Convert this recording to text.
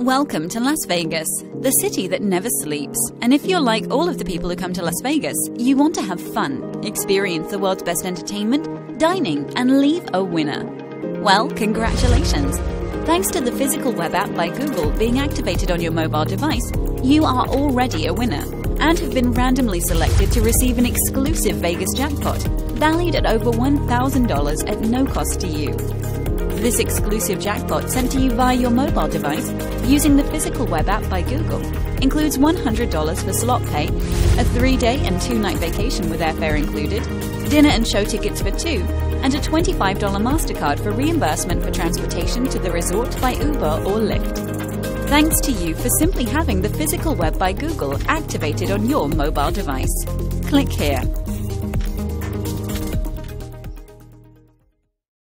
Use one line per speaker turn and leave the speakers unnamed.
Welcome to Las Vegas, the city that never sleeps. And if you're like all of the people who come to Las Vegas, you want to have fun, experience the world's best entertainment, dining, and leave a winner. Well, congratulations! Thanks to the physical web app by Google being activated on your mobile device, you are already a winner and have been randomly selected to receive an exclusive Vegas jackpot valued at over $1,000 at no cost to you. This exclusive jackpot sent to you via your mobile device using the physical web app by Google includes $100 for slot pay, a three day and two night vacation with airfare included, dinner and show tickets for two, and a $25 MasterCard for reimbursement for transportation to the resort by Uber or Lyft. Thanks to you for simply having the physical web by Google activated on your mobile device. Click here